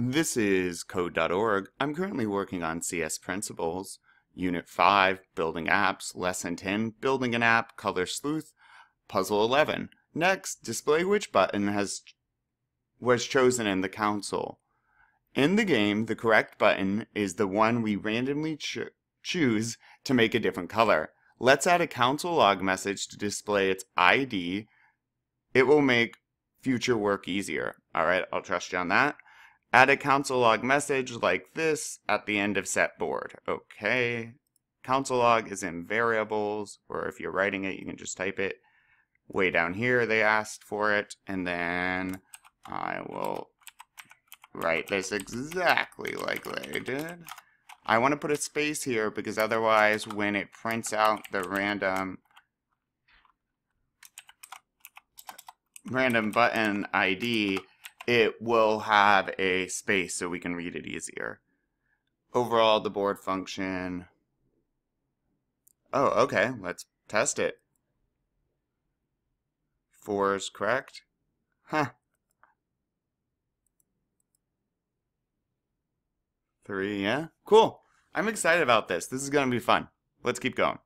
This is code.org. I'm currently working on CS Principles, Unit 5, Building Apps, Lesson 10, Building an App, Color Sleuth, Puzzle 11. Next, display which button has was chosen in the console. In the game, the correct button is the one we randomly cho choose to make a different color. Let's add a console log message to display its ID. It will make future work easier. Alright, I'll trust you on that. Add a console log message like this at the end of set board. Okay. Console log is in variables, or if you're writing it, you can just type it. Way down here, they asked for it, and then I will write this exactly like they did. I want to put a space here because otherwise when it prints out the random random button ID, it will have a space so we can read it easier. Overall, the board function. Oh, okay, let's test it. Four is correct. Huh. Three, yeah? Cool. I'm excited about this. This is going to be fun. Let's keep going.